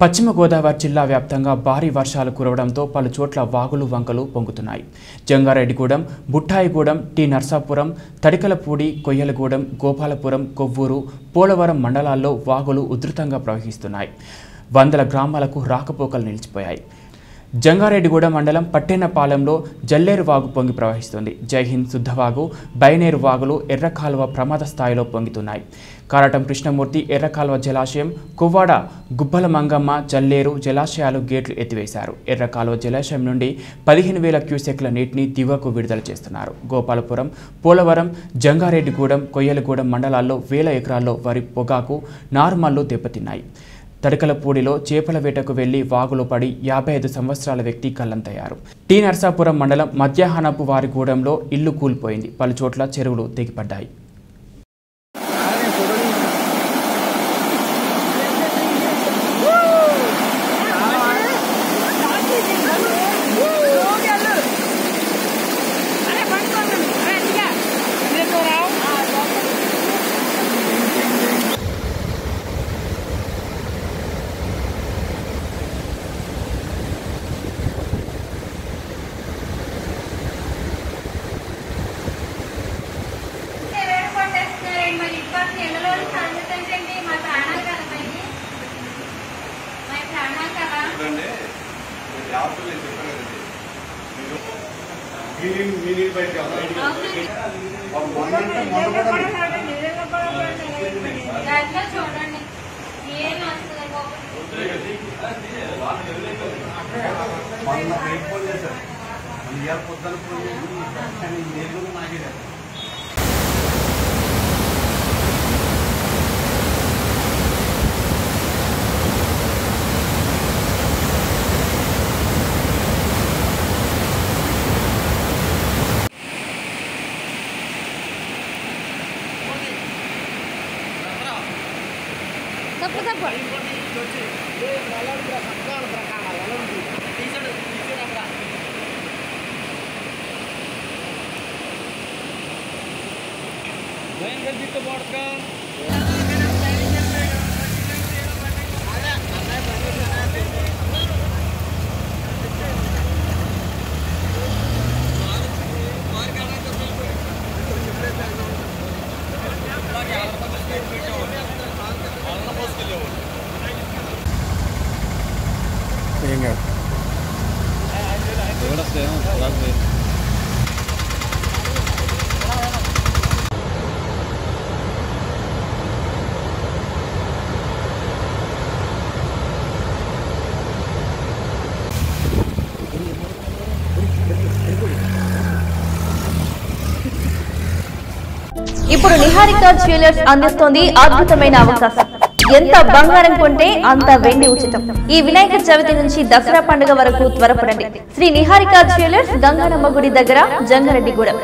పశ్చిమ గోదావరి జిల్లా వ్యాప్తంగా భారీ వర్షాలు కురవడంతో పలు చోట్ల వాగులు వంకలు పొంగుతున్నాయి. జంగారెడ్డిగూడెం బుట్టాయిగూడెం టి నర్సాపురం తడికలపూడి కొయ్యలగూడెం గోపాలపురం కొవ్వూరు పోలవరం మండలాల్లో వాగులు ఉధృతంగా ప్రవహిస్తున్నాయి. వందల గ్రామాలకు రాకపోకలు నిలిచిపోయాయి. జంగారెడ్డిగూడెం మండలం పట్టెన్నపాలెంలో జల్లేరు వాగు పొంగి ప్రవహిస్తుంది. జైహింద్ శుద్ధవాగు బైనేరు వాగులు ఎర్రకాలువ ప్రమాద స్థాయిలో పొంగుతున్నాయి. కారటం కృష్ణమూర్తి ఎర్రకాలువ జలాశయం కువ్వాడ గుబ్బల మంగమ్మ జల్లేరు జలాశయాలు గేట్లు ఎత్తివేశారు. ఎర్రకాలువ జలాశయం నుండి పదిహేను వేల క్యూసెక్ల నీటిని దివకు విడుదల చేస్తున్నారు. గోపాలపురం పోలవరం జంగారెడ్డిగూడెం కొయ్యలగూడెం మండలాల్లో వేల ఎకరాల్లో వరి పొగాకు నారుమల్లు దెబ్బతిన్నాయి. తడకలపూడిలో చేపల వేటకు వెళ్ళి వాగులో పడి యాభై ఐదు సంవత్సరాల వ్యక్తి కల్లంతయ్యారు టీ నర్సాపురం మండలం మధ్యాహ్నపు వారిగూడెంలో ఇల్లు కూలిపోయింది. పలుచోట్ల చెరువులు తెగిపడ్డాయి. యాప్లు నేను చెప్పాను కదండి మీరు మీనింగ్ మీనింగ్ బయట దాంట్లో చూడండి ఏం వస్తుంది మొన్న రేపు ఫోన్ చేశారు మన ఇవాళ పొద్దున ఫోన్ చేసి కానీ ತಪ್ಪು ತಪ್ಪು ಭಯಂಕರ ಜಿತ್ತು ಬಾಡ್ಕ తప్పు ఇప్పుడు నిహారిక జ్యువెలర్స్ అందిస్తోంది అద్భుతమైన అవకాశం. ఎంత బంగారం కొంటే అంత వెండి ఉచితం. ఈ వినాయక చవితి నుంచి దసరా పండుగ వరకు త్వరపడండి. శ్రీ నిహారిక జ్యువెలర్స్ గంగానమ్మ గుడి దగ్గర జంగారెడ్డిగూడెం.